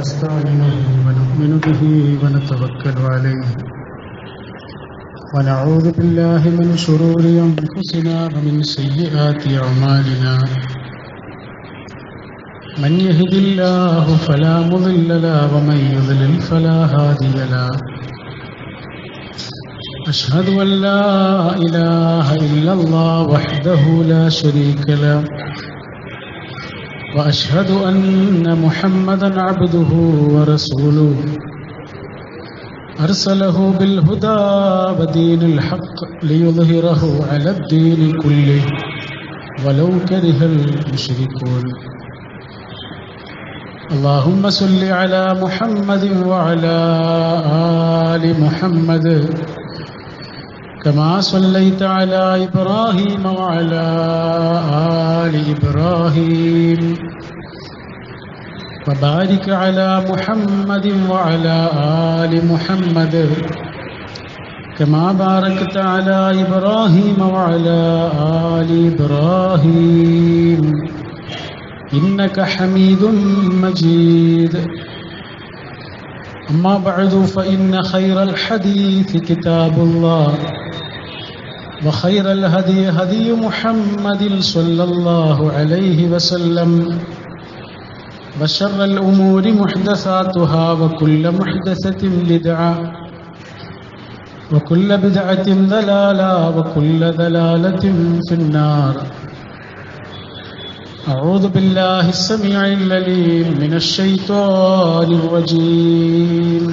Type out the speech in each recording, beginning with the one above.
ونستعينه ونؤمن به ونتوكل عليه. ونعوذ بالله من شرور أنفسنا ومن سيئات أعمالنا. من يهد الله فلا مضل له ومن يضلل فلا هادي له. أشهد أن لا إله إلا الله وحده لا شريك له. وأشهد أن محمدا عبده ورسوله. أرسله بالهدى ودين الحق ليظهره على الدين كله. ولو كره المشركون. اللهم صل على محمد وعلى آل محمد. كما صليت على إبراهيم وعلى آل إبراهيم. وبارك على محمد وعلى آل محمد. كما باركت على إبراهيم وعلى آل إبراهيم. إنك حميد مجيد. أما بعد فإن خير الحديث كتاب الله. وخير الهدي هدي محمد صلى الله عليه وسلم وشر الأمور محدثاتها وكل محدثة بدعة وكل بدعة ضلالة وكل ضلالة في النار. أعوذ بالله السميع العليم من الشيطان الرجيم.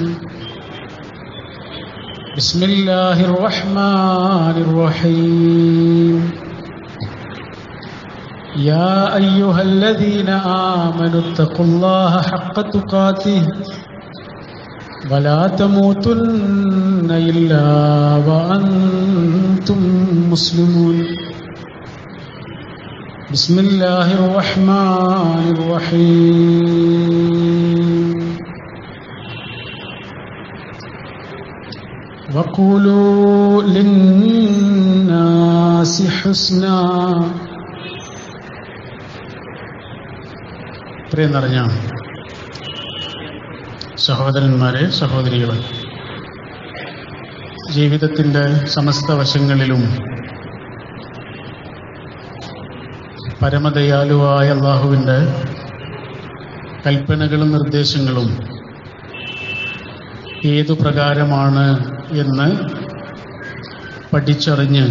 بسم الله الرحمن الرحيم. يا أيها الذين آمنوا اتقوا الله حق تقاته ولا تموتن إلا وأنتم مسلمون. بسم الله الرحمن الرحيم. وقولوا للناس حسنا പ്രിയം നിറഞ്ഞ സഹോദരന്മാരെ സഹോദരികളെ ജീവിതത്തിൻ്റെ സമസ്ത വശങ്ങളിലും പരമദയാലുവായ അള്ളാഹുവിൻ്റെ കൽപ്പനകളും നിർദ്ദേശങ്ങളും ഏതു പ്രകാരമാണ് എന്ന് പഠിച്ചറിഞ്ഞ്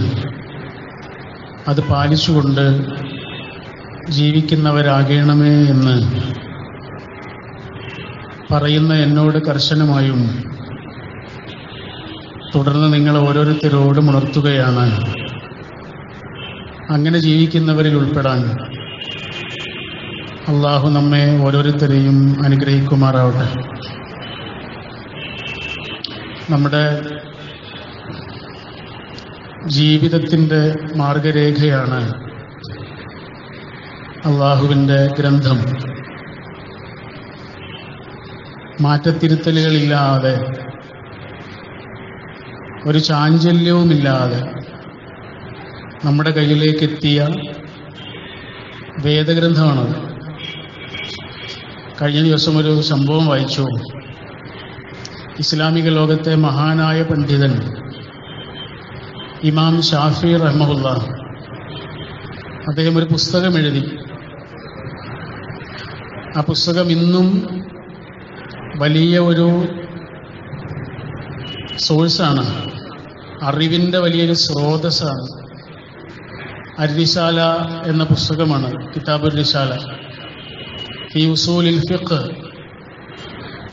അത് പാലിച്ചുകൊണ്ട് ജീവിക്കുന്നവരാകണമേ എന്ന് പറയുന്ന എന്നോട് കർശനമായും തുടർന്ന് നിങ്ങൾ ഓരോരുത്തരോടും ഉണർത്തുകയാണ്. അങ്ങനെ ജീവിക്കുന്നവരിൽ ഉൾപ്പെടാൻ അള്ളാഹു നമ്മെ ഓരോരുത്തരെയും അനുഗ്രഹിക്കുമാറാവട്ടെ. നമ്മുടെ ജീവിതത്തിന്റെ മാർഗരേഖയാണ് അള്ളാഹുവിന്റെ ഗ്രന്ഥം. മാറ്റത്തിരുത്തലുകളില്ലാതെ ഒരു ചാഞ്ചല്യവുമില്ലാതെ നമ്മുടെ കയ്യിലേക്ക് എത്തിയ വേദഗ്രന്ഥമാണത്. കഴിഞ്ഞ ദിവസം ഒരു സംഭവം വായിച്ചു. ഇസ്ലാമിക ലോകത്തെ മഹാനായ പണ്ഡിതൻ ഇമാം ഷാഫി റഹ്മുല്ല അദ്ദേഹം ഒരു പുസ്തകം എഴുതി. ആ പുസ്തകം ഇന്നും വലിയ ഒരു സോഴ്സാണ്. അറിവിന്റെ വലിയൊരു സ്രോതസ്സാണ്. അരിശാല എന്ന പുസ്തകമാണ് കിതാബുൽ റിസാല. ഈ ഉസൂൽ ഫിഖ്.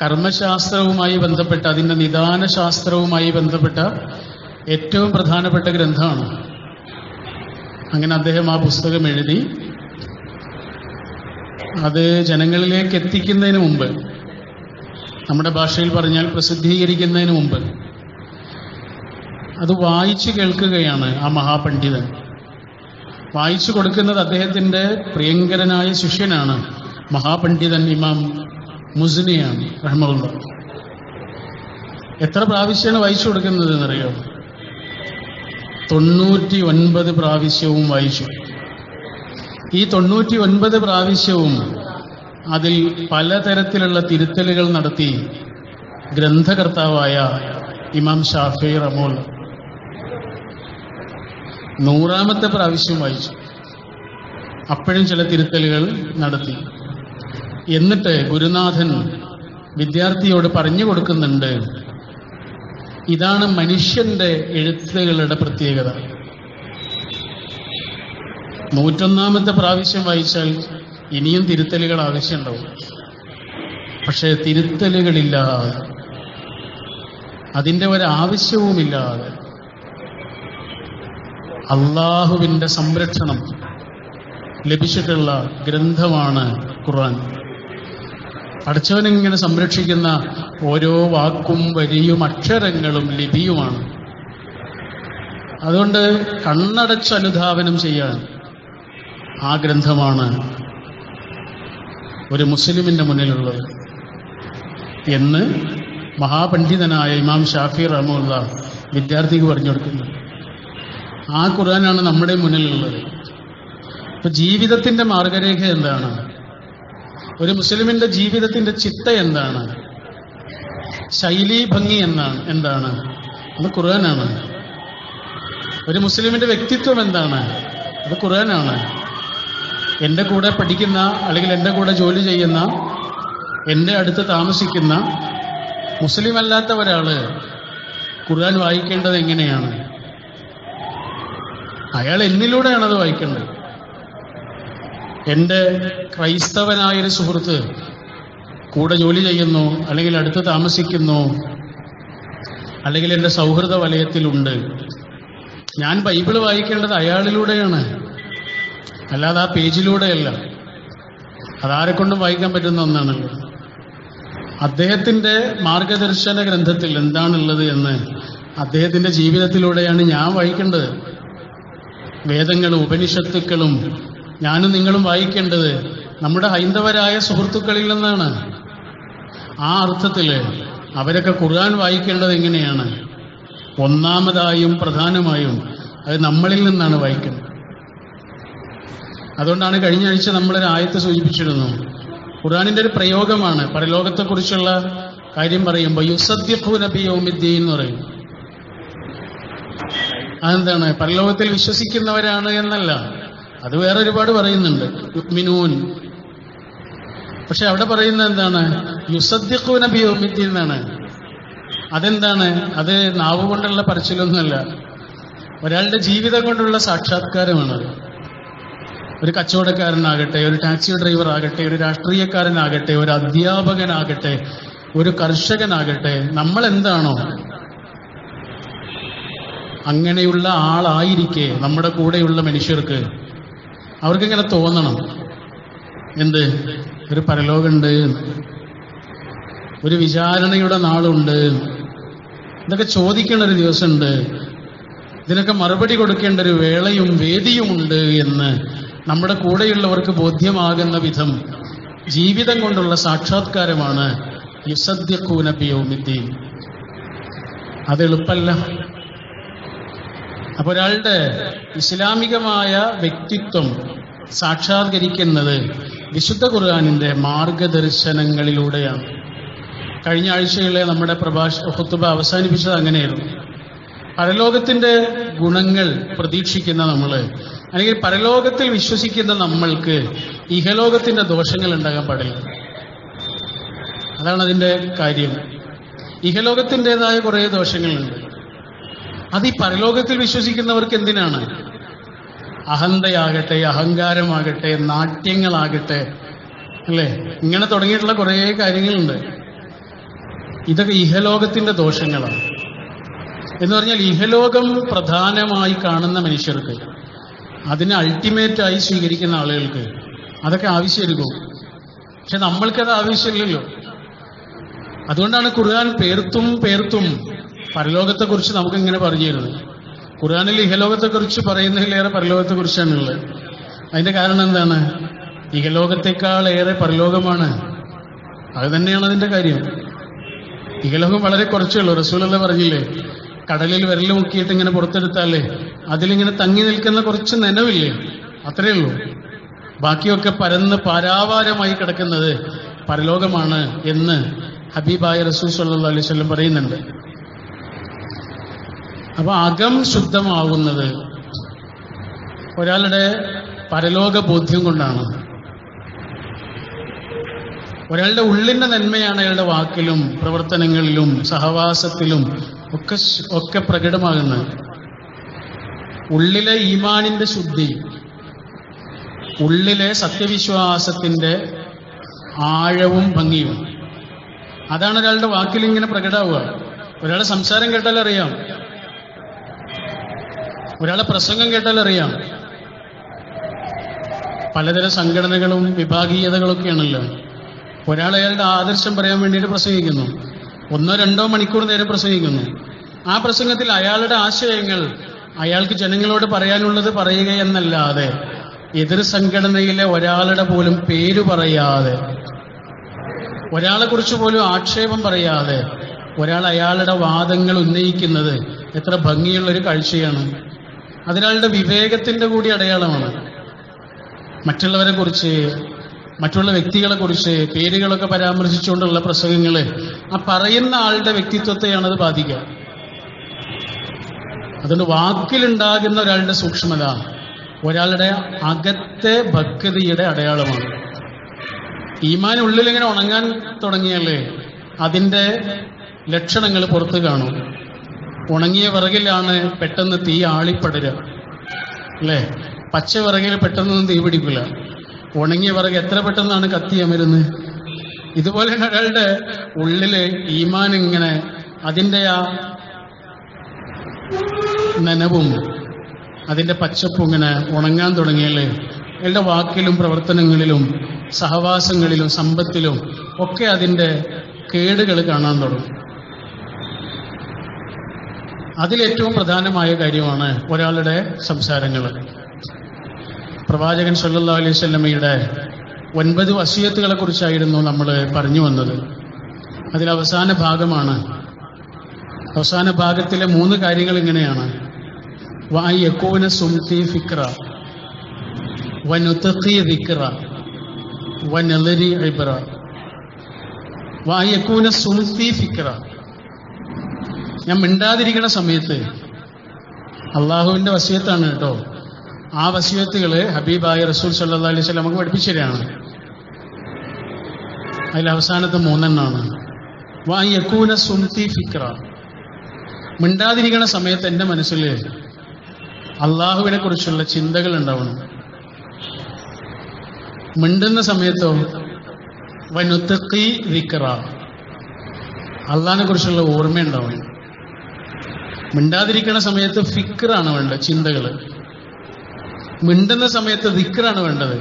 കർമ്മശാസ്ത്രവുമായി ബന്ധപ്പെട്ട അതിന്റെ നിദാന ശാസ്ത്രവുമായി ബന്ധപ്പെട്ട ഏറ്റവും പ്രധാനപ്പെട്ട ഗ്രന്ഥമാണ്. അങ്ങനെ അദ്ദേഹം ആ പുസ്തകം എഴുതി. അത് ജനങ്ങളിലേക്ക് എത്തിക്കുന്നതിന് മുമ്പ് നമ്മുടെ ഭാഷയിൽ പറഞ്ഞാൽ പ്രസിദ്ധീകരിക്കുന്നതിന് മുമ്പ് അത് വായിച്ചു കേൾക്കുകയാണ് ആ മഹാപണ്ഡിതൻ. വായിച്ചു കൊടുക്കുന്നത് അദ്ദേഹത്തിന്റെ പ്രിയങ്കരനായ ശിഷ്യനാണ് മഹാപണ്ഡിതൻ ഇമാം മുസ്ലിയാണ് റഹ്മുള്ള എത്ര പ്രാവശ്യമാണ് വായിച്ചു കൊടുക്കുന്നത് എന്നറിയോ? തൊണ്ണൂറ്റി ഒൻപത് പ്രാവശ്യവും വായിച്ചു. ഈ തൊണ്ണൂറ്റി ഒൻപത് പ്രാവശ്യവും അതിൽ പലതരത്തിലുള്ള തിരുത്തലുകൾ നടത്തി ഗ്രന്ഥകർത്താവായ ഇമാം ഷാഫി റമോൾ നൂറാമത്തെ പ്രാവശ്യം വായിച്ചു. അപ്പോഴും ചില തിരുത്തലുകൾ നടത്തി. എന്നിട്ട് ഗുരുനാഥൻ വിദ്യാർത്ഥിയോട് പറഞ്ഞു കൊടുക്കുന്നുണ്ട് ഇതാണ് മനുഷ്യന്റെ എഴുത്തുകളുടെ പ്രത്യേകത. നൂറ്റൊന്നാമത്തെ പ്രാവശ്യം വായിച്ചാൽ ഇനിയും തിരുത്തലുകൾ ആവശ്യമുണ്ടാവും. പക്ഷേ തിരുത്തലുകളില്ലാതെ അതിന്റെ ഒരാവശ്യവുമില്ലാതെ അള്ളാഹുവിന്റെ സംരക്ഷണം ലഭിച്ചിട്ടുള്ള ഗ്രന്ഥമാണ് ഖുർആൻ. പഠിച്ചവനിങ്ങനെ സംരക്ഷിക്കുന്ന ഓരോ വാക്കും വരിയും അക്ഷരങ്ങളും ലിപിയുമാണ്. അതുകൊണ്ട് കണ്ണടച്ച് അനുധാവനം ചെയ്യാൻ ആ ഗ്രന്ഥമാണ് ഒരു മുസ്ലിമിന്റെ മുന്നിലുള്ളത്. എന്ന് മഹാപണ്ഡിതനായ ഇമാം ഷാഫി റഹമുല്ല വിദ്യാർത്ഥിക്ക് പറഞ്ഞു കൊടുക്കുന്നത് ആ ഖുർആനാണ് നമ്മുടെ മുന്നിലുള്ളത്. ഇപ്പൊ ജീവിതത്തിന്റെ മാർഗരേഖ എന്താണ്? ഒരു മുസ്ലിമിന്റെ ജീവിതത്തിന്റെ ചിത്ത എന്താണ്? ശൈലി ഭംഗി എന്നാണ് എന്താണ്? അത് ഖുർആനാണ്. ഒരു മുസ്ലിമിന്റെ വ്യക്തിത്വം എന്താണ്? അത് ഖുർആനാണ്. എന്റെ കൂടെ പഠിക്കുന്ന അല്ലെങ്കിൽ എന്റെ കൂടെ ജോലി ചെയ്യുന്ന എന്റെ അടുത്ത് താമസിക്കുന്ന മുസ്ലിം അല്ലാത്ത ഒരാൾ ഖുർആൻ വായിക്കേണ്ടത് എങ്ങനെയാണ്? അയാൾ എന്നിലൂടെയാണ് അത് വായിക്കേണ്ടത്. എന്റെ ക്രൈസ്തവനായൊരു സുഹൃത്ത് കൂടെ ജോലി ചെയ്യുന്നു അല്ലെങ്കിൽ അടുത്ത് താമസിക്കുന്നു അല്ലെങ്കിൽ എന്റെ സൗഹൃദ വലയത്തിലുണ്ട്. ഞാൻ ബൈബിൾ വായിക്കേണ്ടത് അയാളിലൂടെയാണ്. അല്ലാതെ ആ പേജിലൂടെയല്ല. അതാരെ കൊണ്ടും വായിക്കാൻ പറ്റുന്ന ഒന്നാണല്ലോ അദ്ദേഹത്തിന്റെ മാർഗദർശന ഗ്രന്ഥത്തിൽ എന്താണുള്ളത് എന്ന് അദ്ദേഹത്തിന്റെ ജീവിതത്തിലൂടെയാണ് ഞാൻ വായിക്കേണ്ടത്. വേദങ്ങളും ഉപനിഷത്തുക്കളും ഞാനും നിങ്ങളും വായിക്കേണ്ടത് നമ്മുടെ ഹൈന്ദവരായ സുഹൃത്തുക്കളിൽ നിന്നാണ്. ആ അർത്ഥത്തിൽ അവരൊക്കെ ഖുർആൻ വായിക്കേണ്ടത് എങ്ങനെയാണ്? ഒന്നാമതായും പ്രധാനമായും അത് നമ്മളിൽ നിന്നാണ് വായിക്കുന്നത്. അതുകൊണ്ടാണ് കഴിഞ്ഞ ആഴ്ച നമ്മളൊരു ആയത്ത് സൂചിപ്പിച്ചിരുന്നു. ഖുർആാനിന്റെ ഒരു പ്രയോഗമാണ്. പരലോകത്തെക്കുറിച്ചുള്ള കാര്യം പറയുമ്പോൾ യുസദ്യഖു നബി യോമിദ്ദീൻ എന്ന് പറയും. അതെന്താണ്? പരലോകത്തിൽ വിശ്വസിക്കുന്നവരാണ് എന്നല്ല. അത് വേറെ ഒരുപാട് പറയുന്നുണ്ട്. യുക്മിനൂൻ. പക്ഷെ അവിടെ പറയുന്ന എന്താണ്? യുസദ്ദിഖു നബി യൗമിദ്ദീൻ എന്നാണ്. അതെന്താണ്? അത് നാവ് കൊണ്ടുള്ള പറച്ചിലൊന്നുമല്ല. ഒരാളുടെ ജീവിതം കൊണ്ടുള്ള സാക്ഷാത്കാരമാണത് ഒരു കച്ചവടക്കാരനാകട്ടെ ഒരു ടാക്സി ഡ്രൈവർ ആകട്ടെ ഒരു രാഷ്ട്രീയക്കാരനാകട്ടെ ഒരു അധ്യാപകനാകട്ടെ ഒരു കർഷകനാകട്ടെ നമ്മൾ എന്താണോ അങ്ങനെയുള്ള ആളായിരിക്കെ നമ്മുടെ കൂടെയുള്ള മനുഷ്യർക്ക് അവർക്കിങ്ങനെ തോന്നണം. എന്ത്? ഒരു പരലോകമുണ്ട്. ഒരു വിചാരണയുടെ നാളുണ്ട്. ഇതൊക്കെ ചോദിക്കേണ്ട ഒരു ദിവസമുണ്ട്. ഇതിനൊക്കെ മറുപടി കൊടുക്കേണ്ട ഒരു വേളയും വേദിയുമുണ്ട് എന്ന് നമ്മുടെ കൂടെയുള്ളവർക്ക് ബോധ്യമാകുന്ന വിധം ജീവിതം കൊണ്ടുള്ള സാക്ഷാത്കാരമാണ് യുസദ്യക്കൂനബിയോമിദ്ദീൻ അത് എളുപ്പല്ല അപ്പൊ ഒരാളുടെ ഇസ്ലാമികമായ വ്യക്തിത്വം സാക്ഷാത്കരിക്കുന്നത് വിശുദ്ധ ഖുർആാനിന്റെ മാർഗദർശനങ്ങളിലൂടെയാണ്. കഴിഞ്ഞ ആഴ്ചയിലെ നമ്മുടെ പ്രഭാഷ ഹുത്തുബ അവസാനിപ്പിച്ചത് അങ്ങനെയായിരുന്നു. പരലോകത്തിന്റെ ഗുണങ്ങൾ പ്രതീക്ഷിക്കുന്ന നമ്മൾ അല്ലെങ്കിൽ പരലോകത്തിൽ വിശ്വസിക്കുന്ന നമ്മൾക്ക് ഇഹലോകത്തിന്റെ ദോഷങ്ങൾ ഉണ്ടാകാൻ പാടില്ല. അതാണ് അതിന്റെ കാര്യം. ഇഹലോകത്തിന്റെതായ കുറേ ദോഷങ്ങളുണ്ട്. അത് ഈ പരലോകത്തിൽ വിശ്വസിക്കുന്നവർക്ക് എന്തിനാണ്? അഹന്തയാകട്ടെ അഹങ്കാരമാകട്ടെ നാട്യങ്ങളാകട്ടെ അല്ലേ? ഇങ്ങനെ തുടങ്ങിയിട്ടുള്ള കുറേ കാര്യങ്ങളുണ്ട്. ഇതൊക്കെ ഇഹലോകത്തിന്റെ ദോഷങ്ങളാണ്. എന്ന് പറഞ്ഞാൽ ഇഹലോകം പ്രധാനമായി കാണുന്ന മനുഷ്യർക്ക് അതിനെ അൾട്ടിമേറ്റായി സ്വീകരിക്കുന്ന ആളുകൾക്ക് അതൊക്കെ ആവശ്യമായിരിക്കും. പക്ഷെ നമ്മൾക്കത് ആവശ്യമില്ലല്ലോ. അതുകൊണ്ടാണ് ഖുർആൻ പേർത്തും പേർത്തും പരലോകത്തെക്കുറിച്ച് നമുക്കിങ്ങനെ പറഞ്ഞു തരുന്നത് ഖുർആനിൽ ഇഹലോകത്തെക്കുറിച്ച് പറയുന്നതിലേറെ പരലോകത്തെക്കുറിച്ചാണുള്ളത്. അതിന്റെ കാരണം എന്താണ്? ഇഹലോകത്തെക്കാൾ ഏറെ പരലോകമാണ്. അത് തന്നെയാണ് അതിന്റെ കാര്യം. ഇഹലോകം വളരെ കുറച്ചേ ഉള്ളൂ റസൂലല്ല പറഞ്ഞില്ലേ കടലിൽ വിരൽ മുക്കിയിട്ട് ഇങ്ങനെ പുറത്തെടുത്താലേ അതിലിങ്ങനെ തങ്ങി നിൽക്കുന്ന കുറച്ച് നനവില്ലേ? അത്രയേ ഉള്ളൂ. ബാക്കിയൊക്കെ പരന്ന് പാരാവാരമായി കിടക്കുന്നത് പരലോകമാണ് എന്ന് ഹബീബായ റസൂസ് സല്ലല്ലാഹു അലൈഹി വസല്ലം പറയുന്നുണ്ട്. അപ്പൊ അകം ശുദ്ധമാവുന്നത് ഒരാളുടെ പരലോക ബോധ്യം കൊണ്ടാണ്. ഒരാളുടെ ഉള്ളിന്റെ നന്മയാണ് അയാളുടെ വാക്കിലും പ്രവർത്തനങ്ങളിലും സഹവാസത്തിലും ഒക്കെ ഒക്കെ പ്രകടമാകുന്നത്. ഉള്ളിലെ ഈമാനിന്റെ ശുദ്ധി ഉള്ളിലെ സത്യവിശ്വാസത്തിന്റെ ആഴവും ഭംഗിയും. അതാണ് ഒരാളുടെ വാക്കിൽ ഇങ്ങനെ പ്രകടാവുക. ഒരാളുടെ സംസാരം കേട്ടാൽ അറിയാം ഒരാളെ പ്രസംഗം കേട്ടാൽ അറിയാം പലതരം സംഘടനകളും വിഭാഗീയതകളൊക്കെയാണല്ലോ. ഒരാൾ അയാളുടെ ആദർശം പറയാൻ വേണ്ടിയിട്ട് പ്രസംഗിക്കുന്നു. ഒന്നോ രണ്ടോ മണിക്കൂർ നേരം പ്രസംഗിക്കുന്നു. ആ പ്രസംഗത്തിൽ അയാളുടെ ആശയങ്ങൾ അയാൾക്ക് ജനങ്ങളോട് പറയാനുള്ളത് പറയുക എന്നല്ലാതെ എതിർ സംഘടനയിലെ ഒരാളുടെ പോലും പേര് പറയാതെ ഒരാളെ കുറിച്ച് പോലും ആക്ഷേപം പറയാതെ ഒരാൾ അയാളുടെ വാദങ്ങൾ ഉന്നയിക്കുന്നത് എത്ര ഭംഗിയുള്ള ഒരു കാഴ്ചയാണ്. അതിനയാളുടെ വിവേകത്തിന്റെ കൂടി അടയാളമാണ്. മറ്റുള്ളവരെ കുറിച്ച് മറ്റുള്ള വ്യക്തികളെ കുറിച്ച് പേരുകളൊക്കെ പരാമർശിച്ചുകൊണ്ടുള്ള പ്രസംഗങ്ങൾ ആ പറയുന്ന ആളുടെ വ്യക്തിത്വത്തെയാണ് അത് ബാധിക്കുക. അതുകൊണ്ട് വാക്കിലുണ്ടാകുന്ന ഒരാളുടെ സൂക്ഷ്മത ഒരാളുടെ അകത്തെ ഭക്തിയുടെ അടയാളമാണ്. ഈമാൻ ഉള്ളിൽ ഇങ്ങനെ ഉണങ്ങാൻ തുടങ്ങിയല്ലേ അതിന്റെ ലക്ഷണങ്ങൾ പുറത്ത് കാണും. ഉണങ്ങിയ വിറകിലാണ് പെട്ടെന്ന് തീ ആളിപ്പടരുക. അല്ലേ? പച്ച വിറകിൽ പെട്ടെന്നൊന്നും തീ പിടിക്കില്ല ഉണങ്ങിയ വിറക് എത്ര പെട്ടെന്നാണ് കത്തി അമരുന്നത് ഇതുപോലെ തന്നെ ഒരാളുടെ ഉള്ളിൽ ഈമാൻ ഇങ്ങനെ അതിന്റെ ആ നനവും അതിന്റെ പച്ചപ്പും ഇങ്ങനെ ഉണങ്ങാൻ തുടങ്ങിയല്ലേ അയാളുടെ വാക്കിലും പ്രവർത്തനങ്ങളിലും സഹവാസങ്ങളിലും സമ്പത്തിലും ഒക്കെ അതിന്റെ കേടുകൾ കാണാൻ തുടങ്ങും. അതിലേറ്റവും പ്രധാനമായ കാര്യമാണ് ഒരാളുടെ സംസാരങ്ങൾ. പ്രവാചകൻ സല്ലാ അലൈഹി വസല്ലമയുടെ ഒൻപത് വസീയത്തുകളെ കുറിച്ചായിരുന്നു നമ്മൾ പറഞ്ഞു വന്നത്. അതിൽ അവസാന ഭാഗമാണ്. അവസാന ഭാഗത്തിലെ മൂന്ന് കാര്യങ്ങൾ ഇങ്ങനെയാണ്. വായി സുംതി ഫിക്ര വനുത്തഖി ദിക്ര വനലരി ഐബ്ര വായി സുംതി ഫിക്ര. ഞാൻ മിണ്ടാതിരിക്കുന്ന സമയത്ത് അള്ളാഹുവിന്റെ വസീയത്താണ് കേട്ടോ. ആ വസീയത്തുകൾ ഹബീബായ റസൂൽ സല്ലാ അലൈഹി സ്വലം നമുക്ക് പഠിപ്പിച്ചു അതിൽ അവസാനത്തെ മൂന്നെണ്ണാണ്. വാ യക്കൂന സുംതി ഫിക്ര. മിണ്ടാതിരിക്കുന്ന സമയത്ത് എന്റെ മനസ്സിൽ അള്ളാഹുവിനെ കുറിച്ചുള്ള ചിന്തകൾ ഉണ്ടാവണം. മിണ്ടുന്ന സമയത്തോ വനുത്തക്കി വിക്ര അള്ളാഹിനെ കുറിച്ചുള്ള ഓർമ്മയുണ്ടാവണം. മിണ്ടാതിരിക്കുന്ന സമയത്ത് ഫിക്റാണ് വേണ്ടത് ചിന്തകൾ മിണ്ടുന്ന സമയത്ത് ദിക്റാണ് വേണ്ടത്.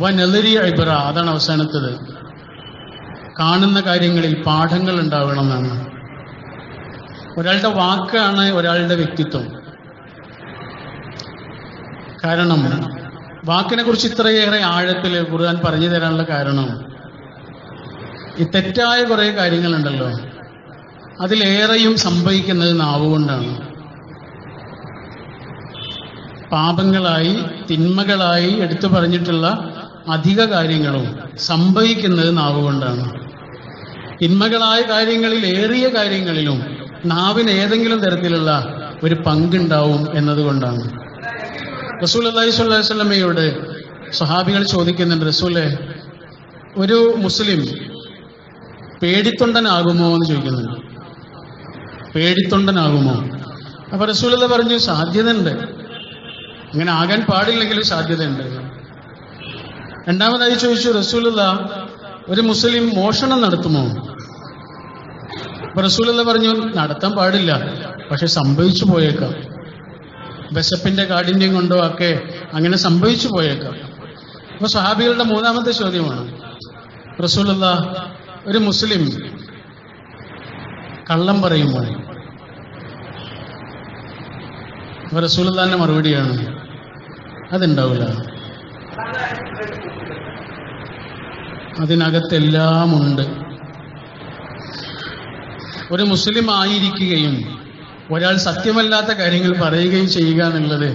വനലരി ഇബ്ര അതാണ് അവസാനത്തത്. കാണുന്ന കാര്യങ്ങളിൽ പാഠങ്ങൾ ഉണ്ടാവണം എന്നാണ്. ഒരാളുടെ വാക്കാണ് ഒരാളുടെ വ്യക്തിത്വം. കാരണം വാക്കിനെ കുറിച്ച് ഇത്രയേറെ ആഴത്തിൽ ഖുർആൻ പറഞ്ഞു തരാനുള്ള കാരണം ഈ തെറ്റായ കുറെ കാര്യങ്ങളുണ്ടല്ലോ. അതിലേറെയും സംഭവിക്കുന്നത് നാവുകൊണ്ടാണ്. പാപങ്ങളായി തിന്മകളായി എടുത്തു പറഞ്ഞിട്ടുള്ള അധിക കാര്യങ്ങളും സംഭവിക്കുന്നത് നാവുകൊണ്ടാണ്. തിന്മകളായ കാര്യങ്ങളിൽ ഏറിയ കാര്യങ്ങളിലും നാവിന് ഏതെങ്കിലും തരത്തിലുള്ള ഒരു പങ്കുണ്ടാവും എന്നതുകൊണ്ടാണ്. റസൂൽ അള്ളഹി സ്വല്ലി വസ്ലമയോട് സ്വഹാബികൾ ചോദിക്കുന്നുണ്ട് റസൂലെ ഒരു മുസ്ലിം പേടിത്തൊണ്ടനാകുമോ? എന്ന് ചോദിക്കുന്നുണ്ട്. പേടിത്തൊണ്ടനാകുമോ? അപ്പൊ റസൂലത പറഞ്ഞു സാധ്യതയുണ്ട്. അങ്ങനെ ആകാൻ പാടില്ലെങ്കിലും സാധ്യതയുണ്ട്. രണ്ടാമതായി ചോദിച്ചു റസൂലുള്ള ഒരു മുസ്ലിം മോഷണം നടത്തുമോ? അപ്പൊ റസൂലുള്ള പറഞ്ഞു നടത്താൻ പാടില്ല. പക്ഷെ സംഭവിച്ചു പോയേക്കാം. വിശപ്പിന്റെ കാഠിന്യം കൊണ്ടോ ഒക്കെ അങ്ങനെ സംഭവിച്ചു പോയേക്കാം. അപ്പൊ സഹാബികളുടെ മൂന്നാമത്തെ ചോദ്യമാണ് റസൂലുള്ള ഒരു മുസ്ലിം കള്ളം പറയുമ്പോഴേ അപ്പൊ റസൂലുള്ളാന്റെ മറുപടിയാണ് അതുണ്ടാവില്ല അതിനകത്തെല്ലാം ഉണ്ട്. ഒരു മുസ്ലിം ആയിരിക്കുകയും ഒരാൾ സത്യമല്ലാത്ത കാര്യങ്ങൾ പറയുകയും ചെയ്യുക എന്നുള്ളത്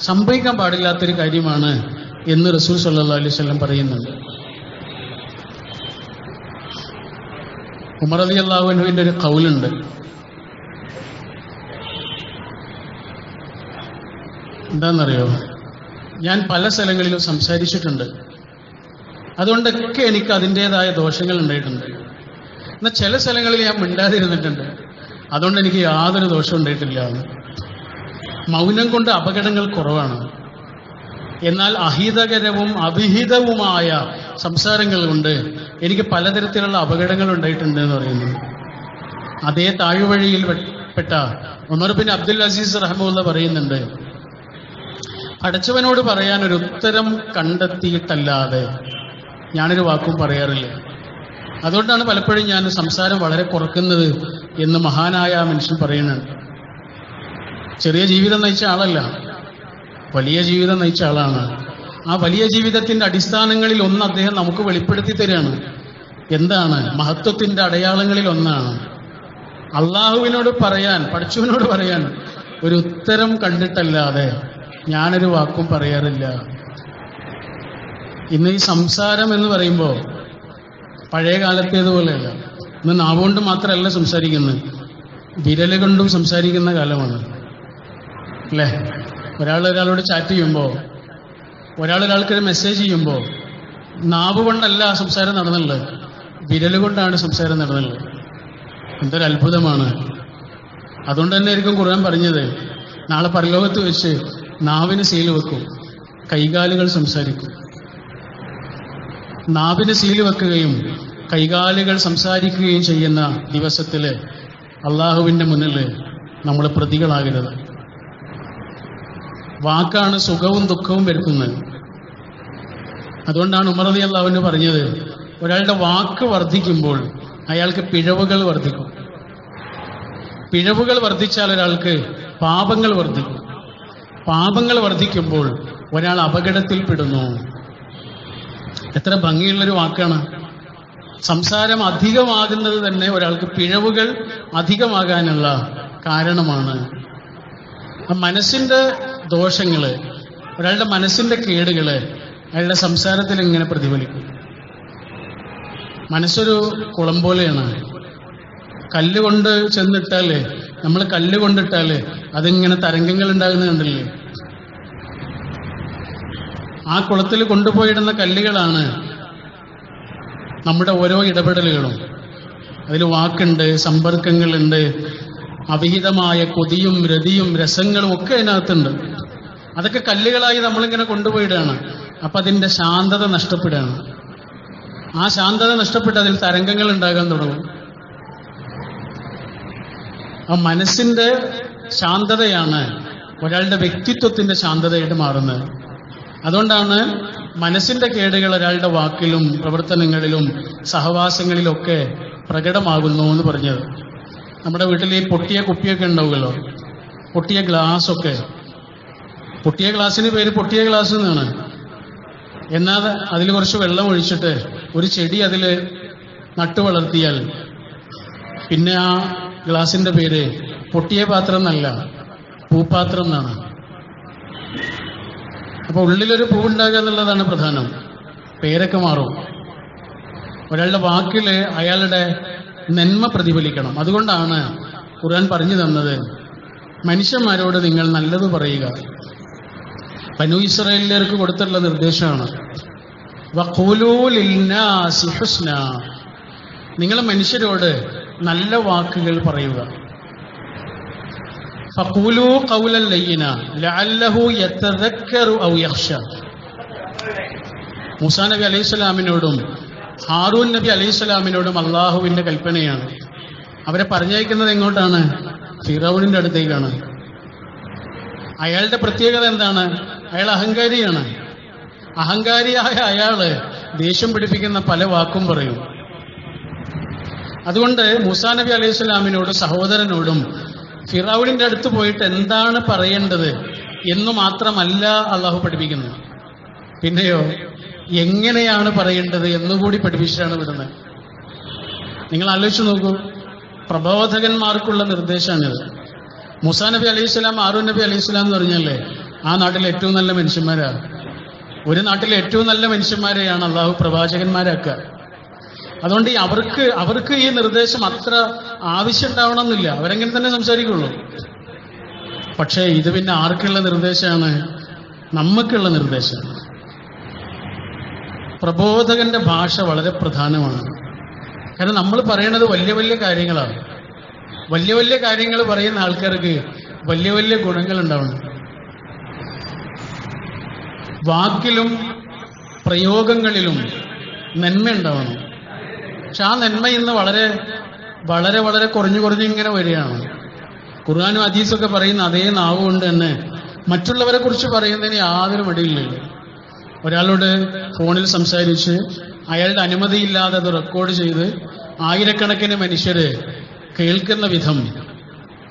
സംഭവിക്കാൻ പാടില്ലാത്തൊരു കാര്യമാണ് എന്ന് റസൂൽ സല്ലാ അലൈഹി വസല്ലം പറയുന്നുണ്ട്. ഉമർ അലി ഒരു കൗലുണ്ട്. എന്താണെന്നറിയോ? ഞാൻ പല സ്ഥലങ്ങളിലും സംസാരിച്ചിട്ടുണ്ട്. അതുകൊണ്ടൊക്കെ എനിക്ക് അതിന്റെതായ ദോഷങ്ങൾ ഉണ്ടായിട്ടുണ്ട്. എന്നാൽ ചില സ്ഥലങ്ങളിൽ ഞാൻ മിണ്ടാതിരുന്നിട്ടുണ്ട്. അതുകൊണ്ട് എനിക്ക് യാതൊരു ദോഷവും ഉണ്ടായിട്ടില്ല. മൗനം കൊണ്ട് അപകടങ്ങൾ കുറവാണ്. എന്നാൽ അഹിതകരവും അവിഹിതവുമായ സംസാരങ്ങൾ കൊണ്ട് എനിക്ക് പലതരത്തിലുള്ള അപകടങ്ങൾ ഉണ്ടായിട്ടുണ്ട് എന്ന് പറയുന്നു. അതേ താഴ്വഴിയിൽ പെട്ട ഉമർ ബിൻ അബ്ദുൽ അസീസ് റഹ്മുല്ല പറയുന്നുണ്ട് അടച്ചവനോട് പറയാൻ ഒരു ഉത്തരം കണ്ടെത്തിയിട്ടല്ലാതെ ഞാനൊരു വാക്കും പറയാറില്ല. അതുകൊണ്ടാണ് പലപ്പോഴും ഞാൻ സംസാരം വളരെ കുറക്കുന്നത് എന്ന് മഹാനായ ആ മനുഷ്യൻ പറയുന്നുണ്ട്. ചെറിയ ജീവിതം നയിച്ച ആളല്ല വലിയ ജീവിതം നയിച്ച ആളാണ്. ആ വലിയ ജീവിതത്തിന്റെ അടിസ്ഥാനങ്ങളിൽ ഒന്ന് അദ്ദേഹം നമുക്ക് വെളിപ്പെടുത്തി തരികയാണ്. എന്താണ്? മഹത്വത്തിന്റെ അടയാളങ്ങളിൽ ഒന്നാണ്. അള്ളാഹുവിനോട് പറയാൻ പഠിച്ചുവിനോട് പറയാൻ ഒരു ഉത്തരം കണ്ടിട്ടല്ലാതെ ഞാനൊരു വാക്കും പറയാറില്ല. ഇന്ന് ഈ സംസാരം എന്ന് പറയുമ്പോൾ പഴയ കാലത്തേതുപോലെയല്ല ഇന്ന് നാവുകൊണ്ട് മാത്രമല്ല സംസാരിക്കുന്നത്. വിരൽ കൊണ്ടും സംസാരിക്കുന്ന കാലമാണ്. അല്ലേ? ഒരാൾ ഒരാളോട് ചാറ്റ് ചെയ്യുമ്പോൾ ഒരാൾ ഒരാൾക്ക് ഒരു മെസ്സേജ് ചെയ്യുമ്പോൾ നാവ് കൊണ്ടല്ല സംസാരം നടന്നുള്ളത്. വിരലുകൊണ്ടാണ് സംസാരം നടന്നുള്ളത്. എന്തൊരു അത്ഭുതമാണ് അതുകൊണ്ട് തന്നെ ആയിരിക്കും ഖുർആൻ പറഞ്ഞത്. നാളെ പരലോകത്ത് വെച്ച് നാവിന് സീൽ വെക്കും. കൈകാലുകൾ സംസാരിക്കും. നാവിന് സീൽ വെക്കുകയും കൈകാലുകൾ സംസാരിക്കുകയും ചെയ്യുന്ന ദിവസത്തിൽ അള്ളാഹുവിന്റെ മുന്നിൽ നമ്മൾ പ്രതികളാകരുത്. വാക്കാണ് സുഖവും ദുഃഖവും വരുത്തുന്നത്. അതുകൊണ്ടാണ് ഉമർ അലി അള്ളാഹുവിന് പറഞ്ഞത് ഒരാളുടെ വാക്ക് വർദ്ധിക്കുമ്പോൾ അയാൾക്ക് പിഴവുകൾ വർദ്ധിക്കും. പിഴവുകൾ വർദ്ധിച്ചാൽ ഒരാൾക്ക് പാപങ്ങൾ വർദ്ധിക്കും. പാപങ്ങൾ വർദ്ധിക്കുമ്പോൾ ഒരാൾ അപകടത്തിൽപ്പെടുന്നു. എത്ര ഭംഗിയുള്ളൊരു വാക്കാണ്. സംസാരം അധികമാകുന്നത് തന്നെ ഒരാൾക്ക് പിഴവുകൾ അധികമാകാനുള്ള കാരണമാണ് മനസ്സിന്റെ ദോഷങ്ങൾ ഒരാളുടെ മനസ്സിന്റെ കേടുകൾ അയാളുടെ സംസാരത്തിൽ ഇങ്ങനെ പ്രതിഫലിക്കും? മനസ്സൊരു കുളം പോലെയാണ്. കല്ല് കൊണ്ട് ചെന്നിട്ടാൽ നമ്മൾ കല്ല് കൊണ്ടിട്ടാൽ അതിങ്ങനെ തരംഗങ്ങൾ ഉണ്ടാകുന്നത് കണ്ടില്ലേ? ആ കുളത്തിൽ കൊണ്ടുപോയിടുന്ന കല്ലുകളാണ് നമ്മുടെ ഓരോ ഇടപെടലുകളും. അതിൽ വാക്കുണ്ട് സമ്പർക്കങ്ങളുണ്ട് അവിഹിതമായ കൊതിയും രതിയും രസങ്ങളും ഒക്കെ അതിനകത്തുണ്ട്. അതൊക്കെ കല്ലുകളായി നമ്മളിങ്ങനെ കൊണ്ടുപോയിടുകയാണ്. അപ്പൊ അതിന്റെ ശാന്തത നഷ്ടപ്പെടുകയാണ്. ആ ശാന്തത നഷ്ടപ്പെട്ട് അതിൽ തരംഗങ്ങൾ ഉണ്ടാകാൻ തുടങ്ങും. ആ മനസ്സിന്റെ ശാന്തതയാണ് ഒരാളുടെ വ്യക്തിത്വത്തിന്റെ ശാന്തതയായിട്ട് മാറുന്നത്. അതുകൊണ്ടാണ് മനസ്സിന്റെ കേടുകൾ ഒരാളുടെ വാക്കിലും പ്രവർത്തനങ്ങളിലും സഹവാസങ്ങളിലൊക്കെ പ്രകടമാകുന്നു എന്ന് പറഞ്ഞത്. നമ്മുടെ വീട്ടിൽ ഈ പൊട്ടിയ കുപ്പിയൊക്കെ ഉണ്ടാവുമല്ലോ? പൊട്ടിയ ഗ്ലാസ്സൊക്കെ. പൊട്ടിയ ഗ്ലാസ്സിന് പേര് പൊട്ടിയ ഗ്ലാസ് എന്നാണ്. എന്നാൽ അതിൽ കുറച്ച് വെള്ളം ഒഴിച്ചിട്ട് ഒരു ചെടി അതിൽ നട്ടു വളർത്തിയാൽ പിന്നെ ആ ഗ്ലാസിന്റെ പേര് പൊട്ടിയ പാത്രം എന്നല്ല പൂപ്പാത്രം എന്നാണ്. അപ്പൊ ഉള്ളിലൊരു പൂവുണ്ടാകുക എന്നുള്ളതാണ് പ്രധാനം. പേരൊക്കെ മാറും. ഒരാളുടെ വാക്കിൽ അയാളുടെ നന്മ പ്രതിഫലിക്കണം. അതുകൊണ്ടാണ് ഖുർആൻ പറഞ്ഞു തന്നത് മനുഷ്യന്മാരോട് നിങ്ങൾ നല്ലത് പറയുക. ബനു ഇസ്രായേലിലേക്ക് കൊടുത്തിട്ടുള്ള നിർദ്ദേശമാണ്. നിങ്ങൾ മനുഷ്യരോട് നല്ല വാക്കുകൾ പറയുക. മുസാ ഖൗലൻ ലയ്യിന ലഅല്ലഹു ഔ നബി അലൈഹി സ്വലാമിനോടും ഹാറൂൻ നബി അലൈഹി സ്വലാമിനോടും അള്ളാഹുവിന്റെ കൽപ്പനയാണ്. അവരെ പറഞ്ഞയക്കുന്നത് എങ്ങോട്ടാണ്? ഫിറൌണിന്റെ അടുത്തേക്കാണ്. അയാളുടെ പ്രത്യേകത എന്താണ്? അയാൾ അഹങ്കാരിയാണ്. അഹങ്കാരിയായ അയാൾ ദേഷ്യം പിടിപ്പിക്കുന്ന പല വാക്കും പറയും. അതുകൊണ്ട് മൂസാ നബി അലൈഹി സ്വലാമിനോടും സഹോദരനോടും ഫിറൌനിന്റെ അടുത്ത് പോയിട്ട് എന്താണ് പറയേണ്ടത് എന്ന് മാത്രമല്ല അള്ളാഹു പഠിപ്പിക്കുന്നത്. പിന്നെയോ? എങ്ങനെയാണ് പറയേണ്ടത് എന്നുകൂടി പഠിപ്പിച്ചിട്ടാണ് വിടുന്നത്. നിങ്ങൾ ആലോചിച്ച് നോക്കൂ. പ്രബോധകന്മാർക്കുള്ള നിർദ്ദേശമാണിത്. മുസാ നബി അലൈഹി സ്വലാം ആറു നബി അലൈഹി സ്വലാം എന്ന് പറഞ്ഞല്ലേ? ആ നാട്ടിലെ ഏറ്റവും നല്ല മനുഷ്യന്മാരാണ്. ഒരു നാട്ടിലെ ഏറ്റവും നല്ല മനുഷ്യന്മാരെയാണ് അള്ളാഹു പ്രവാചകന്മാരാക്കുക അതുകൊണ്ട് ഈ അവർക്ക് അവർക്ക് ഈ നിർദ്ദേശം അത്ര ആവശ്യം ഉണ്ടാവണമെന്നില്ല അവരെങ്ങനെ തന്നെ സംസാരിക്കുള്ളൂ. പക്ഷേ ഇത് പിന്നെ ആർക്കുള്ള നിർദ്ദേശമാണ്? നമുക്കുള്ള നിർദ്ദേശം പ്രബോധകന്റെ ഭാഷ വളരെ പ്രധാനമാണ്. കാരണം നമ്മൾ പറയണത് വലിയ വലിയ കാര്യങ്ങളാണ്. വലിയ വലിയ കാര്യങ്ങൾ പറയുന്ന ആൾക്കാർക്ക് വലിയ വലിയ ഗുണങ്ങൾ ഉണ്ടാവണം. വാക്കിലും പ്രയോഗങ്ങളിലും നന്മ ഉണ്ടാവണം. പക്ഷെ ആ നന്മ ഇന്ന് വളരെ വളരെ വളരെ കുറഞ്ഞു കുറഞ്ഞു ഇങ്ങനെ വരികയാണ്. ഖുർആാനും അദീസൊക്കെ പറയുന്ന അതേ നാവ് കൊണ്ട് തന്നെ മറ്റുള്ളവരെ കുറിച്ച് പറയുന്നതിന് യാതൊരു മടിയില്ലല്ലോ ഒരാളോട് ഫോണിൽ സംസാരിച്ച് അയാളുടെ അനുമതിയില്ലാതെ അത് റെക്കോർഡ് ചെയ്ത് ആയിരക്കണക്കിന് മനുഷ്യര് കേൾക്കുന്ന വിധം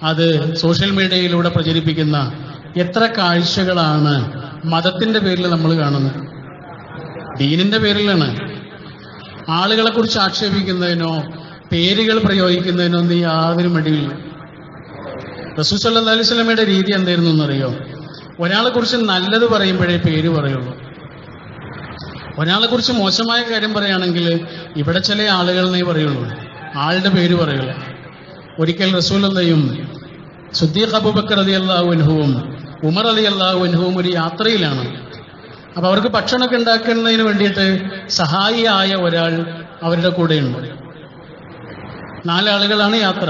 അത് സോഷ്യൽ മീഡിയയിലൂടെ പ്രചരിപ്പിക്കുന്ന എത്ര കാഴ്ചകളാണ് മതത്തിന്റെ പേരിൽ നമ്മൾ കാണുന്നത്? ദീനിന്റെ പേരിലാണ്. ആളുകളെ കുറിച്ച് ആക്ഷേപിക്കുന്നതിനോ പേരുകൾ പ്രയോഗിക്കുന്നതിനോ നീ യാതൊരു മടിയില്ല. റസൂ സല്ലാ അലൈഹി വസല്ലമയുടെ രീതി എന്തായിരുന്നു എന്നറിയോ? ഒരാളെ കുറിച്ച് നല്ലത് പറയുമ്പോഴേ പേര് പറയുള്ളൂ. ഒരാളെ കുറിച്ച് മോശമായ കാര്യം പറയുകയാണെങ്കിൽ ഇവിടെ ചില ആളുകളെന്നേ പറയുള്ളൂ. ആളുടെ പേര് പറയുള്ളു ഒരിക്കൽ എന്തെയും സുദ്ദീഖ് അബൂബക്കർ അലി അള്ളാഹുവിൻഹുവും ഉമർ അലി അള്ളാഹുവിൻഹുവും ഒരു യാത്രയിലാണ്. അപ്പൊ അവർക്ക് ഭക്ഷണമൊക്കെ ഉണ്ടാക്കുന്നതിന് വേണ്ടിയിട്ട് സഹായിയായ ഒരാൾ അവരുടെ കൂടെയുണ്ട്. നാലാളുകളാണ് യാത്ര.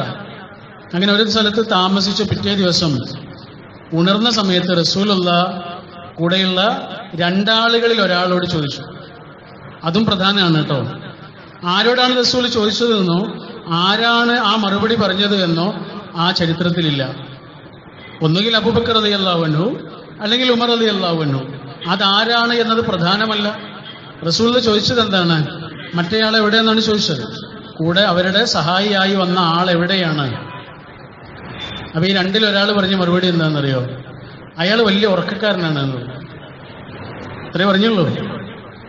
അങ്ങനെ ഒരു സ്ഥലത്ത് താമസിച്ച പിറ്റേ ദിവസം ഉണർന്ന സമയത്ത് റസൂലുള്ള കൂടെയുള്ള രണ്ടാളുകളിൽ ഒരാളോട് ചോദിച്ചു. അതും പ്രധാനമാണ് കേട്ടോ. ആരോടാണ് റസൂൽ ചോദിച്ചതെന്നോ ആരാണ് ആ മറുപടി പറഞ്ഞത് എന്നോ ആ ചരിത്രത്തിലില്ല. ഒന്നുകിൽ അബൂബക്കർ അലി അള്ളാവണ്ണു അല്ലെങ്കിൽ ഉമർ അലി അള്ളാവണ്ണു അതാരാണ് എന്നത് പ്രധാനമല്ല. റസൂൽ ചോദിച്ചത് എന്താണ്? മറ്റേയാൾ എവിടെയെന്നാണ് ചോദിച്ചത്? കൂടെ അവരുടെ സഹായിയായി വന്ന ആൾ എവിടെയാണ്? അപ്പൊ ഈ രണ്ടിലൊരാൾ പറഞ്ഞ മറുപടി എന്താണെന്നറിയോ? അയാൾ വലിയ ഉറക്കക്കാരനാണ് അത്രേ പറഞ്ഞു. പറഞ്ഞുള്ളൂ.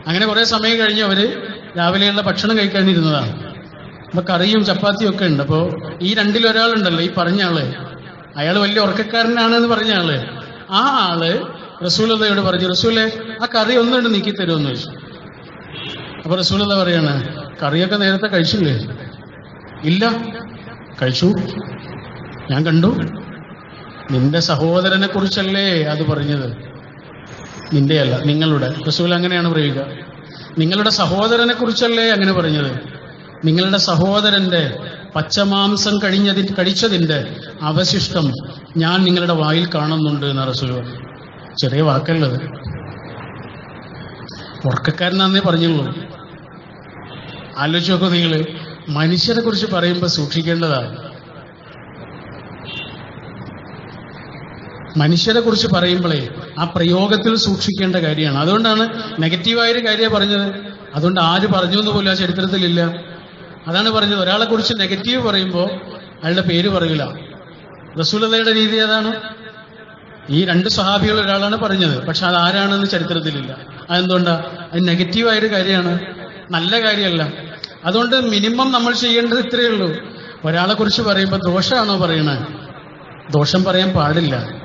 അങ്ങനെ കുറെ സമയം കഴിഞ്ഞ് അവർ രാവിലെയുള്ള ഭക്ഷണം കഴിക്കാനിരുന്നതാണ്. അപ്പൊ കറിയും ചപ്പാത്തിയും ഒക്കെ ഉണ്ട്. അപ്പോ ഈ രണ്ടിൽ ഒരാളുണ്ടല്ലോ ഈ പറഞ്ഞ ആൾ. അയാൾ വലിയ ഉറക്കക്കാരനാണ് എന്ന് പറഞ്ഞ ആൾ. ആ ആൾ റസൂലതയോട് പറഞ്ഞു റസൂലെ ആ കറി ഒന്നുകൊണ്ട് നീക്കി തരുമെന്ന് ചോദിച്ചു. അപ്പൊ റസൂലത പറയാണ് കറിയൊക്കെ നേരത്തെ കഴിച്ചില്ലേ? ഇല്ല. കഴിച്ചു. ഞാൻ കണ്ടു. നിന്റെ സഹോദരനെ കുറിച്ചല്ലേ അത് പറഞ്ഞത്? നിന്റെയല്ല നിങ്ങളുടെ. റസൂൽ അങ്ങനെയാണ് പറയുക. നിങ്ങളുടെ സഹോദരനെ കുറിച്ചല്ലേ അങ്ങനെ പറഞ്ഞത്? നിങ്ങളുടെ സഹോദരന്റെ പച്ചമാംസം കഴിഞ്ഞതി കഴിച്ചതിന്റെ അവശിഷ്ടം ഞാൻ നിങ്ങളുടെ വായിൽ കാണുന്നുണ്ട് എന്ന് റസൂൽ ചെറിയ വാക്കല്ലത് ഉറക്കക്കാരനാന്നേ പറഞ്ഞുള്ളൂ. ആലോചിച്ച് നോക്കൂ നിങ്ങൾ. മനുഷ്യരെ കുറിച്ച് പറയുമ്പോൾ സൂക്ഷിക്കേണ്ടതാണ്. മനുഷ്യരെ കുറിച്ച് പറയുമ്പോഴേ ആ പ്രയോഗത്തിൽ സൂക്ഷിക്കേണ്ട കാര്യമാണ്. അതുകൊണ്ടാണ് നെഗറ്റീവായൊരു കാര്യം പറഞ്ഞത്. അതുകൊണ്ട് ആര് പറഞ്ഞു എന്ന് പോലും ആ ചരിത്രത്തിലില്ല. അതാണ് പറഞ്ഞത്. ഒരാളെ കുറിച്ച് നെഗറ്റീവ് പറയുമ്പോൾ അയാളുടെ പേര് പറയില്ല. റസൂലതയുടെ രീതി അതാണ്. ഈ രണ്ട് സ്വഹാബികൾ ഒരാളാണ് പറഞ്ഞത്. പക്ഷെ അത് ആരാണെന്ന് ചരിത്രത്തിലില്ല. അതെന്തുകൊണ്ടാ? അത് നെഗറ്റീവായൊരു കാര്യമാണ്. നല്ല കാര്യമല്ല. അതുകൊണ്ട് മിനിമം നമ്മൾ ചെയ്യേണ്ടത് ഇത്രയേ ഉള്ളൂ. ഒരാളെ കുറിച്ച് പറയുമ്പോൾ ദോഷമാണോ പറയണേ? ദോഷം പറയാൻ പാടില്ല.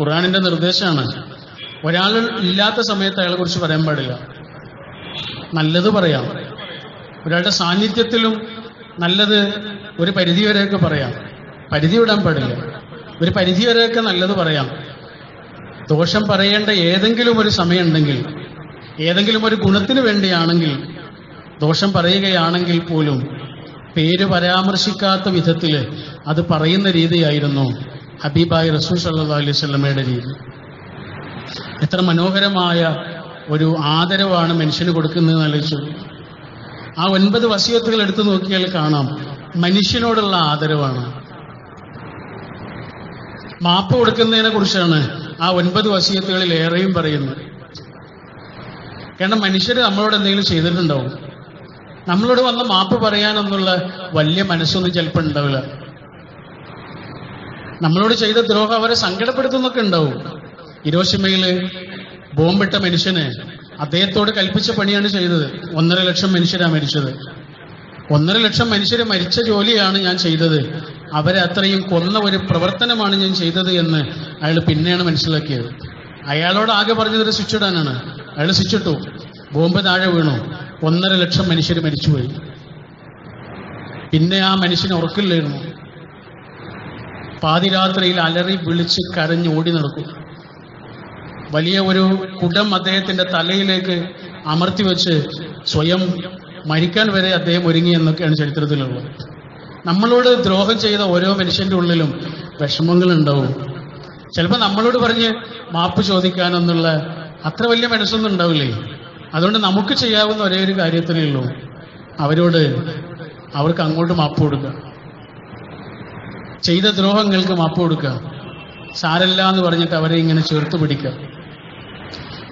ഖുർആനിന്റെ നിർദ്ദേശമാണ്. ഒരാൾ ഇല്ലാത്ത സമയത്ത് അയാളെ കുറിച്ച് പറയാൻ പാടില്ല. നല്ലത് പറയാം. ഒരാളുടെ സാന്നിധ്യത്തിലും നല്ലത് ഒരു പരിധി വരെയൊക്കെ പറയാം. പരിധി വിടാൻ പാടില്ല. ഒരു പരിധി വരെയൊക്കെ നല്ലത് പറയാം. ദോഷം പറയേണ്ട ഏതെങ്കിലും ഒരു സമയമുണ്ടെങ്കിൽ ഏതെങ്കിലും ഒരു ഗുണത്തിന് വേണ്ടിയാണെങ്കിൽ ദോഷം പറയുകയാണെങ്കിൽ പോലും പേര് പരാമർശിക്കാത്ത വിധത്തിൽ അത് പറയുന്ന രീതിയായിരുന്നു ഹബീബായി റസൂൽ സല്ലാ അലൈഹി സ്വലമയുടെ രീതി. എത്ര മനോഹരമായ ഒരു ആദരവാണ് മനുഷ്യന് കൊടുക്കുന്നത് ആലോചിച്ചു. ആ ഒൻപത് വസീയത്തുകൾ എടുത്തു നോക്കിയാൽ കാണാം മനുഷ്യനോടുള്ള ആദരവാണ്. മാപ്പ് കൊടുക്കുന്നതിനെ കുറിച്ചാണ് ആ ഒൻപത് വസീയത്തുകളിൽ ഏറെയും പറയുന്നത്. കാരണം മനുഷ്യർ നമ്മളോട് എന്തെങ്കിലും ചെയ്തിട്ടുണ്ടാവും. നമ്മളോട് വന്ന് മാപ്പ് പറയാനെന്നുള്ള വലിയ മനസ്സൊന്നും ചിലപ്പോൾ ഉണ്ടാവില്ല. നമ്മളോട് ചെയ്ത ദ്രോഹം അവരെ സങ്കടപ്പെടുത്തുന്നൊക്കെ ഉണ്ടാവും. ഇരോഷിമയിൽ ബോംബിട്ട മനുഷ്യന് അദ്ദേഹത്തോട് കൽപ്പിച്ച പണിയാണ് ചെയ്തത്. ഒന്നര ലക്ഷം മനുഷ്യരാ മരിച്ചത്. ഒന്നര ലക്ഷം മനുഷ്യര് മരിച്ച ജോലിയാണ് ഞാൻ ചെയ്തത്. അവരെ അത്രയും കൊന്ന ഒരു പ്രവർത്തനമാണ് ഞാൻ ചെയ്തത് എന്ന് അയാൾ പിന്നെയാണ് മനസ്സിലാക്കിയത്. അയാളോട് ആകെ പറഞ്ഞത് ഒരു സ്വിച്ച് ഇടാനാണ്. അയാൾ സ്വിച്ചിട്ടു ബോംബ് താഴെ വീണു. ഒന്നര ലക്ഷം മനുഷ്യർ മരിച്ചുപോയി. പിന്നെ ആ മനുഷ്യന് ഉറക്കില്ലായിരുന്നു. പാതിരാത്രിയിൽ അലറി വിളിച്ച് കരഞ്ഞ് ഓടി നടക്കും. വലിയ ഒരു കുടം അദ്ദേഹത്തിന്റെ തലയിലേക്ക് അമർത്തി വെച്ച് സ്വയം മരിക്കാൻ വരെ അദ്ദേഹം ഒരുങ്ങി എന്നൊക്കെയാണ് ചരിത്രത്തിലുള്ളത്. നമ്മളോട് ദ്രോഹം ചെയ്ത ഓരോ മനുഷ്യന്റെ ഉള്ളിലും വിഷമങ്ങൾ ഉണ്ടാവും. ചിലപ്പോൾ നമ്മളോട് പറഞ്ഞ് മാപ്പ് ചോദിക്കാനെന്നുള്ള അത്ര വലിയ മനസ്സൊന്നും ഉണ്ടാവില്ലേ? അതുകൊണ്ട് നമുക്ക് ചെയ്യാവുന്ന ഒരേ ഒരു കാര്യത്തിനേ ഉള്ളൂ. അവരോട് അവർക്ക് അങ്ങോട്ട് മാപ്പ് കൊടുക്കുക. ചെയ്ത ദ്രോഹങ്ങൾക്ക് മാപ്പ് കൊടുക്കുക. സാരല്ല എന്ന് പറഞ്ഞിട്ട് അവരെ ഇങ്ങനെ ചേർത്ത് പിടിക്കുക.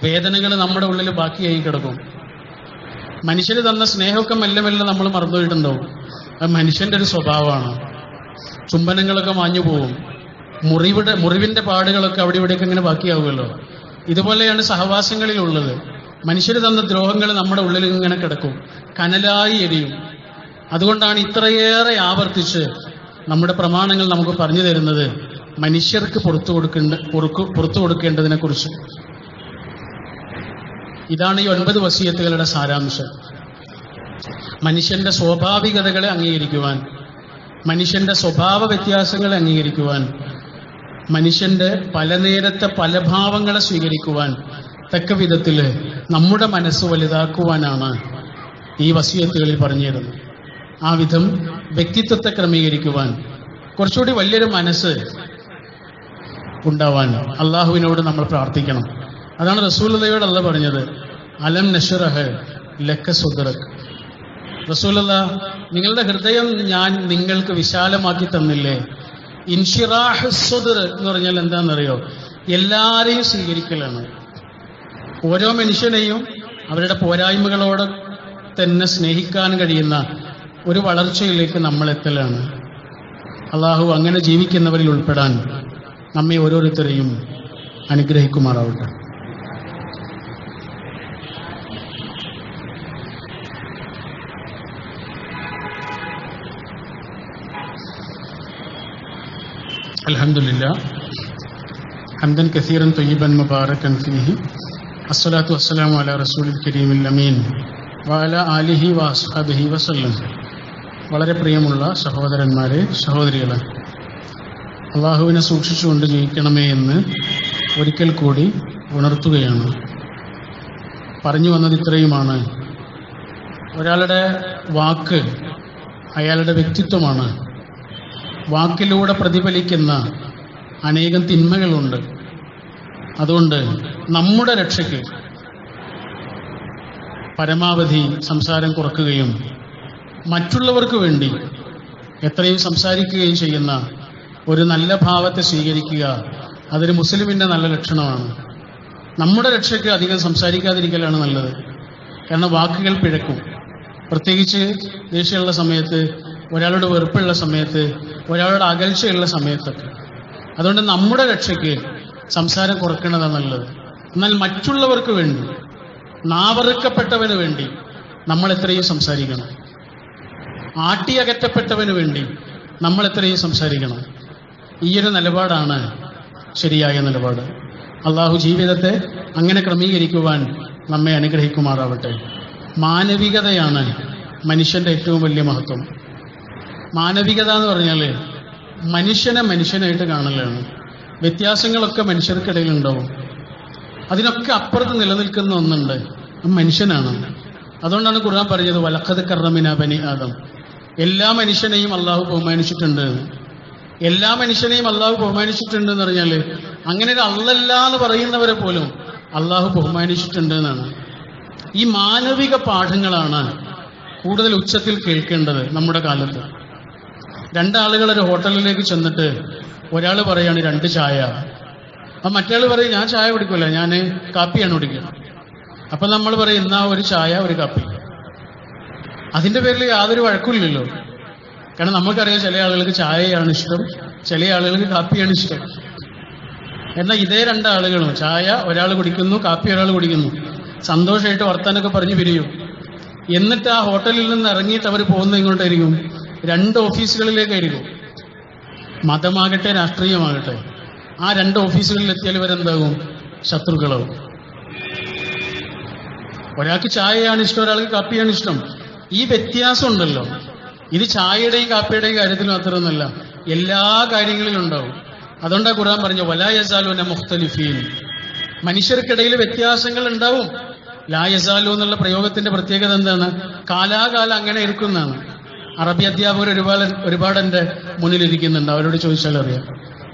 വേദനകൾ നമ്മുടെ ഉള്ളിൽ ബാക്കിയായി കിടക്കും. മനുഷ്യന് തന്ന സ്നേഹമൊക്കെ മെല്ലെ മെല്ലെ നമ്മൾ മറന്നുപോയിട്ടുണ്ടാവും അത് മനുഷ്യന്റെ ഒരു സ്വഭാവമാണ്. ചുംബനങ്ങളൊക്കെ മാഞ്ഞു പോകും മുറിവിടെ മുറിവിന്റെ പാടുകളൊക്കെ അവിടെ ഇവിടെയൊക്കെ ഇങ്ങനെ ബാക്കിയാവുമല്ലോ. ഇതുപോലെയാണ് സഹവാസങ്ങളിലുള്ളത്. മനുഷ്യർ തന്ന ദ്രോഹങ്ങൾ നമ്മുടെ ഉള്ളിൽ ഇങ്ങനെ കിടക്കും. കനലായി എരിയും. അതുകൊണ്ടാണ് ഇത്രയേറെ ആവർത്തിച്ച് നമ്മുടെ പ്രമാണങ്ങൾ നമുക്ക് പറഞ്ഞു തരുന്നത്. മനുഷ്യർക്ക് പുറത്തു കൊടുക്കേണ്ട പുറത്തു കൊടുക്കേണ്ടതിനെ കുറിച്ച്. ഇതാണ് ഈ ഒൻപത് വസീയത്തുകളുടെ സാരാംശം. മനുഷ്യന്റെ സ്വാഭാവികതകളെ അംഗീകരിക്കുവാൻ മനുഷ്യന്റെ സ്വഭാവ വ്യത്യാസങ്ങളെ അംഗീകരിക്കുവാൻ മനുഷ്യന്റെ പല നേരത്തെ പല ഭാവങ്ങളെ സ്വീകരിക്കുവാൻ തക്ക വിധത്തിൽ നമ്മുടെ മനസ്സ് വലുതാക്കുവാനാണ് ഈ വസീയത്തുകളിൽ പറഞ്ഞിരുന്നത്. ആ വിധം വ്യക്തിത്വത്തെ ക്രമീകരിക്കുവാൻ കുറച്ചുകൂടി വലിയൊരു മനസ്സ് ഉണ്ടാവാൻ അള്ളാഹുവിനോട് നമ്മൾ പ്രാർത്ഥിക്കണം. അതാണ് റസൂലതയോട് അല്ല പറഞ്ഞത്. അലം നഷറഹ് ലക്ക സുദ്രക് റസൂലത നിങ്ങളുടെ ഹൃദയം ഞാൻ നിങ്ങൾക്ക് വിശാലമാക്കി തന്നില്ലേ? ഇൻഷിറാഹ് സുദർ എന്ന് പറഞ്ഞാൽ എന്താണെന്നറിയോ? എല്ലാരെയും സ്വീകരിക്കലാണ്. ഓരോ മനുഷ്യനെയും അവരുടെ പോരായ്മകളോട് തന്നെ സ്നേഹിക്കാൻ കഴിയുന്ന ഒരു വളർച്ചയിലേക്ക് നമ്മൾ എത്തലാണ് അള്ളാഹു അങ്ങനെ ജീവിക്കുന്നവരിൽ ഉൾപ്പെടാൻ നമ്മെ ഓരോരുത്തരെയും അനുഗ്രഹിക്കുമാറാവട്ടെ الحمد لله حمدا كثيرا طيبا مباركا فيه الصلاة والسلام على رسول الكريم الأمين وعلى آله وأصحابه وسلم വളരെ പ്രിയമുള്ള സഹോദരന്മാരെ സഹോദരികളെ അള്ളാഹുവിനെ സൂക്ഷിച്ചുകൊണ്ട് ജീവിക്കണമേ എന്ന് ഒരിക്കൽ കൂടി ഉണർത്തുകയാണ് പറഞ്ഞു വന്നത് ഇത്രയുമാണ് ഒരാളുടെ വാക്ക് അയാളുടെ വ്യക്തിത്വമാണ് വാക്കിലൂടെ പ്രതിഫലിക്കുന്ന അനേകം തിന്മകളുണ്ട് അതുകൊണ്ട് നമ്മുടെ രക്ഷയ്ക്ക് പരമാവധി സംസാരം കുറക്കുകയും മറ്റുള്ളവർക്ക് വേണ്ടി എത്രയും സംസാരിക്കുകയും ചെയ്യുന്ന ഒരു നല്ല ഭാവത്തെ സ്വീകരിക്കുക അതൊരു മുസ്ലിമിന്റെ നല്ല ലക്ഷണമാണ്. നമ്മുടെ രക്ഷയ്ക്ക് അധികം സംസാരിക്കാതിരിക്കലാണ് നല്ലത്. കാരണം വാക്കുകൾ പിഴക്കും. പ്രത്യേകിച്ച് ദേഷ്യമുള്ള സമയത്ത് ഒരാളുടെ വെറുപ്പുള്ള സമയത്ത് ഒരാളുടെ അകൽച്ചയുള്ള സമയത്തൊക്കെ. അതുകൊണ്ട് നമ്മുടെ രക്ഷയ്ക്ക് സംസാരം കുറയ്ക്കുന്നതാണ് നല്ലത്. എന്നാൽ മറ്റുള്ളവർക്ക് വേണ്ടി നാവറുക്കപ്പെട്ടവന് വേണ്ടി നമ്മൾ എത്രയും സംസാരിക്കണം. ആട്ടിയകറ്റപ്പെട്ടവന് വേണ്ടി നമ്മൾ എത്രയും സംസാരിക്കണം. ഈ ഒരു നിലപാടാണ് ശരിയായ നിലപാട്. അള്ളാഹു ജീവിതത്തെ അങ്ങനെ ക്രമീകരിക്കുവാൻ നമ്മെ അനുഗ്രഹിക്കുമാറാവട്ടെ. മാനവികതയാണ് മനുഷ്യന്റെ ഏറ്റവും വലിയ മഹത്വം. മാനവികത എന്ന് പറഞ്ഞാൽ മനുഷ്യനെ മനുഷ്യനായിട്ട് കാണലാണ്. വ്യത്യാസങ്ങളൊക്കെ മനുഷ്യർക്കിടയിൽ ഉണ്ടാവും അതിനൊക്കെ അപ്പുറത്ത് നിലനിൽക്കുന്ന ഒന്നുണ്ട്. മനുഷ്യനാണ്. അതുകൊണ്ടാണ് ഖുർആൻ പറഞ്ഞത് വലക്കത് കർണമിന ബനി ആദം. എല്ലാ മനുഷ്യനെയും അള്ളാഹു ബഹുമാനിച്ചിട്ടുണ്ട്. എല്ലാ മനുഷ്യനെയും അള്ളാഹു ബഹുമാനിച്ചിട്ടുണ്ട് എന്ന് പറഞ്ഞാൽ അങ്ങനെ ഒരു അള്ളല്ല എന്ന് പറയുന്നവരെ പോലും അള്ളാഹു ബഹുമാനിച്ചിട്ടുണ്ട് എന്നാണ്. ഈ മാനവിക പാഠങ്ങളാണ് കൂടുതൽ ഉച്ചത്തിൽ കേൾക്കേണ്ടത് നമ്മുടെ കാലത്ത്. രണ്ടാളുകൾ ഒരു ഹോട്ടലിലേക്ക് ചെന്നിട്ട് ഒരാൾ പറയാണ് രണ്ട് ചായ. അപ്പൊ മറ്റേയാൾ പറയും ഞാൻ ചായ കുടിക്കില്ല ഞാൻ കാപ്പിയാണ് കുടിക്കുന്നത്. അപ്പൊ നമ്മൾ പറയും എന്നാ ഒരു ചായ ഒരു കാപ്പി. അതിന്റെ പേരിൽ യാതൊരു വഴക്കുമില്ലല്ലോ. കാരണം നമുക്കറിയാം ചില ആളുകൾക്ക് ചായയാണ് ഇഷ്ടം ചില ആളുകൾക്ക് കാപ്പിയാണ് ഇഷ്ടം. എന്നാൽ ഇതേ രണ്ടാളുകളും ചായ ഒരാൾ കുടിക്കുന്നു കാപ്പി ഒരാൾ കുടിക്കുന്നു സന്തോഷമായിട്ട് വർത്താനൊക്കെ പറഞ്ഞു പിരിയും. എന്നിട്ട് ആ ഹോട്ടലിൽ നിന്ന് ഇറങ്ങിയിട്ട് അവർ പോകുന്നത് ഇങ്ങോട്ടായിരിക്കും രണ്ട് ഓഫീസുകളിലേക്കായിരിക്കും. മതമാകട്ടെ രാഷ്ട്രീയമാകട്ടെ ആ രണ്ട് ഓഫീസുകളിൽ എത്തിയാൽ ഇവരെന്താകും ശത്രുക്കളാവും. ഒരാൾക്ക് ചായയാണ് ഇഷ്ടം ഒരാൾക്ക് കാപ്പിയാണ് ഇഷ്ടം. ഈ വ്യത്യാസം ഉണ്ടല്ലോ. ഇത് ചായയുടെയും കാപ്പിയുടെയും കാര്യത്തിൽ മാത്രമൊന്നുമല്ല എല്ലാ കാര്യങ്ങളിലും ഉണ്ടാവും. അതുകൊണ്ടാണ് ഖുർആൻ പറഞ്ഞു വലാ യസാലുന മുഖ്തലിഫീൻ. മനുഷ്യർക്കിടയിൽ വ്യത്യാസങ്ങൾ ഉണ്ടാവും. ലാ യസാലു എന്നുള്ള പ്രയോഗത്തിന്റെ പ്രത്യേകത എന്താണ്? കാലാകാലം അങ്ങനെ ഇരിക്കുന്നതാണ്. അറബി അധ്യാപകർ ഒരുപാട് ഒരുപാട് എന്റെ മുന്നിലിരിക്കുന്നുണ്ട്. അവരോട് ചോദിച്ചാൽ അറിയാം.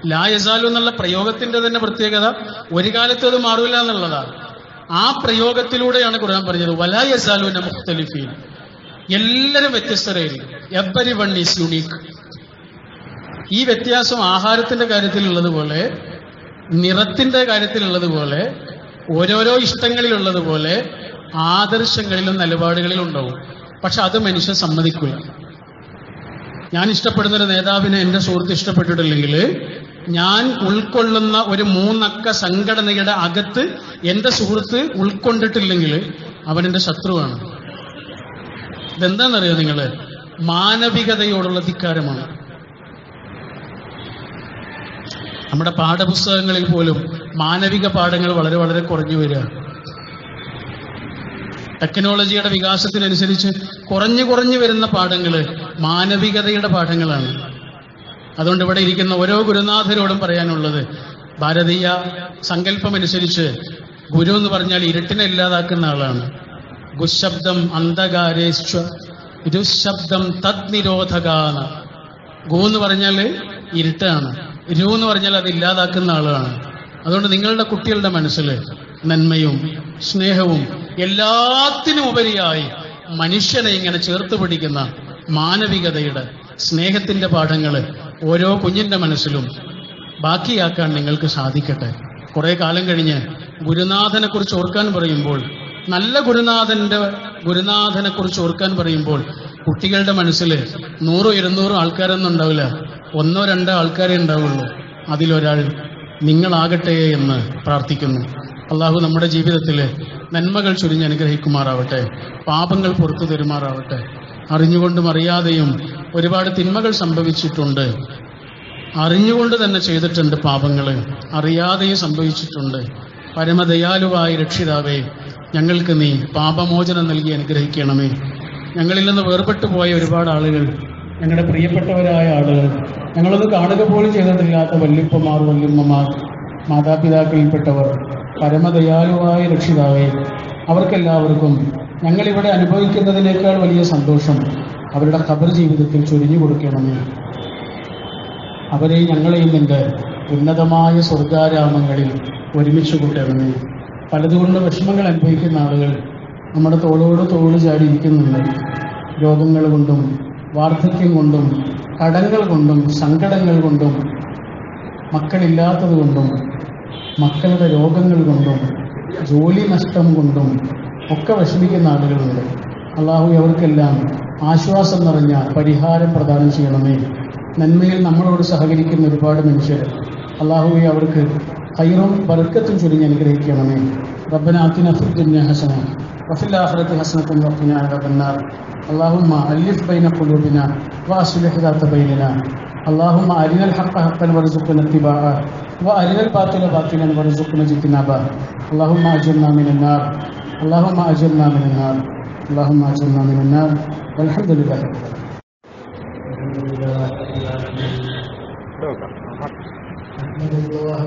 ലായസാലു എന്നുള്ള പ്രയോഗത്തിന്റെ തന്നെ പ്രത്യേകത ഒരു കാലത്ത് അത് മാറില്ല എന്നുള്ളതാണ്. ആ പ്രയോഗത്തിലൂടെയാണ് ഖുർആൻ പറഞ്ഞത്. വലാ യസാലുന മുഖ്തലിഫീൻ. എല്ലാവരും വ്യത്യസ്തരായിരിക്കും. Everyone is unique. ഈ വ്യത്യാസം ആഹാരത്തിന്റെ കാര്യത്തിലുള്ളതുപോലെ നിറത്തിന്റെ കാര്യത്തിലുള്ളതുപോലെ ഓരോരോ ഇഷ്ടങ്ങളിലുള്ളതുപോലെ ആദർശങ്ങളിലും നിലപാടുകളിലും ഉണ്ടാവും. പക്ഷെ അത് മനുഷ്യൻ സമ്മതിക്കില്ല ഞാൻ ഇഷ്ടപ്പെടുന്ന ഒരു നേതാവിനെ എന്റെ സുഹൃത്ത് ഇഷ്ടപ്പെട്ടിട്ടില്ലെങ്കിൽ ഞാൻ ഉൾക്കൊള്ളുന്ന ഒരു മൂന്നക്ക സംഘടനയുടെ അകത്ത് എന്റെ സുഹൃത്ത് ഉൾക്കൊണ്ടിട്ടില്ലെങ്കിൽ അവൻ എന്റെ ശത്രുവാണ്. ഇതെന്താണെന്നറിയോ നിങ്ങൾ മാനവികതയോടുള്ള ധിക്കാരമാണ്. നമ്മുടെ പാഠപുസ്തകങ്ങളിൽ പോലും മാനവിക പാഠങ്ങൾ വളരെ വളരെ കുറഞ്ഞു വരിക. ടെക്നോളജിയുടെ വികാസത്തിനനുസരിച്ച് കുറഞ്ഞു കുറഞ്ഞു വരുന്ന പാഠങ്ങൾ മാനവികതയുടെ പാഠങ്ങളാണ്. അതുകൊണ്ട് ഇവിടെ ഇരിക്കുന്ന ഓരോ ഗുരുനാഥരോടും പറയാനുള്ളത് ഭാരതീയ സങ്കല്പമനുസരിച്ച് ഗുരു എന്ന് പറഞ്ഞാൽ ഇരുട്ടിനെ ഇല്ലാതാക്കുന്ന ആളാണ്. ഗുശബ്ദം അന്ധകാരേശ്വ ഇരുശബ്ദം തദ് നിരോധകാണ് ഗു എന്ന് പറഞ്ഞാൽ ഇരുട്ടാണ്. രു എന്ന് പറഞ്ഞാൽ അത് ഇല്ലാതാക്കുന്ന ആളാണ്. അതുകൊണ്ട് നിങ്ങളുടെ കുട്ടികളുടെ മനസ്സിൽ നന്മയും സ്നേഹവും എല്ലാത്തിനും ഉപരിയായി മനുഷ്യനെ ഇങ്ങനെ ചേർത്ത് പിടിക്കുന്ന മാനവികതയുടെ സ്നേഹത്തിന്റെ പാഠങ്ങൾ ഓരോ കുഞ്ഞിന്റെ മനസ്സിലും ബാക്കിയാക്കാൻ നിങ്ങൾക്ക് സാധിക്കട്ടെ. കുറെ കാലം കഴിഞ്ഞ് ഗുരുനാഥനെ കുറിച്ച് ഓർക്കാൻ പറയുമ്പോൾ നല്ല ഗുരുനാഥന്റെ ഗുരുനാഥനെ കുറിച്ച് ഓർക്കാൻ പറയുമ്പോൾ കുട്ടികളുടെ മനസ്സിൽ നൂറോ ഇരുന്നൂറോ ആൾക്കാരൊന്നും ഉണ്ടാവില്ല. ഒന്നോ രണ്ടോ ആൾക്കാരേ ഉണ്ടാവുള്ളൂ. അതിലൊരാൾ നിങ്ങളാകട്ടെ എന്ന് പ്രാർത്ഥിക്കുന്നു. അള്ളാഹു നമ്മുടെ ജീവിതത്തിൽ നന്മകൾ ചൊരിഞ്ഞ് അനുഗ്രഹിക്കുമാറാവട്ടെ പാപങ്ങൾ പുറത്തു തരുമാറാവട്ടെ. അറിഞ്ഞുകൊണ്ടും അറിയാതെയും ഒരുപാട് തിന്മകൾ സംഭവിച്ചിട്ടുണ്ട്. അറിഞ്ഞുകൊണ്ട് തന്നെ ചെയ്തിട്ടുണ്ട് പാപങ്ങൾ അറിയാതെയും സംഭവിച്ചിട്ടുണ്ട്. പരമദയാലുവായ രക്ഷിതാവേ ഞങ്ങൾക്ക് നീ പാപമോചനം നൽകി അനുഗ്രഹിക്കണമേ. ഞങ്ങളിൽ നിന്ന് വേർപെട്ടു പോയ ഒരുപാട് ആളുകൾ ഞങ്ങളുടെ പ്രിയപ്പെട്ടവരായ ആളുകൾ ഞങ്ങളത് കാണുക പോലും ചെയ്തിട്ടില്ലാത്ത വല്യപ്പമാർ വല്യമ്മമാർ മാതാപിതാക്കളിൽപ്പെട്ടവർ പരമദയാലുവായ രക്ഷിതാവെ അവർക്കെല്ലാവർക്കും ഞങ്ങളിവിടെ അനുഭവിക്കുന്നതിനേക്കാൾ വലിയ സന്തോഷം അവരുടെ ഖബർ ജീവിതത്തിൽ ചൊരിഞ്ഞു കൊടുക്കണമെന്ന് അവരെ ഞങ്ങളെയും നിന്റെ ഉന്നതമായ സ്വർഗാരാമങ്ങളിൽ ഒരുമിച്ച് കൂട്ടണമെന്ന് പലതുകൊണ്ട് വിഷമങ്ങൾ അനുഭവിക്കുന്ന ആളുകൾ നമ്മുടെ തോളോട് തോൾ ചാടിയിരിക്കുന്നുണ്ട് രോഗങ്ങൾ കൊണ്ടും വാർദ്ധക്യം കൊണ്ടും കടങ്ങൾ കൊണ്ടും സങ്കടങ്ങൾ കൊണ്ടും മക്കളില്ലാത്തത് കൊണ്ടും മക്കളുടെ രോഗങ്ങൾ കൊണ്ടും ജോലി നഷ്ടം കൊണ്ടും ഒക്കെ വിഷമിക്കുന്ന ആളുകളുണ്ട്. അള്ളാഹു അവർക്കെല്ലാം ആശ്വാസം നിറഞ്ഞ പരിഹാരം പ്രദാനം ചെയ്യണമേ. നന്മയിൽ നമ്മളോട് സഹകരിക്കുന്ന ഒരുപാട് മനുഷ്യർ അള്ളാഹുവെ അവർക്ക് കൈറും വർക്കത്തും ചൊരിഞ്ഞ് അനുഗ്രഹിക്കണമേ. റബ്ബനാത്തിന് ഫിദ്ദുന്യ ഹസന വഫിൽ ഹസനത്തും വഖിനാ റബ്ബന്നാർ അല്ലാഹുമ്മ അലിഫ് ബൈന ഖുലൂബിന വഅസ്ലിഹ് ദാത اللهم أرنا الحق حقا وارزقنا اتباعه وأرنا الباطل باطلا وارزقنا اجتنابه. اللهم أجرنا من النار اللهم أجرنا من النار اللهم أجرنا من النار. والحمد لله. رب العالمين. نحمد الله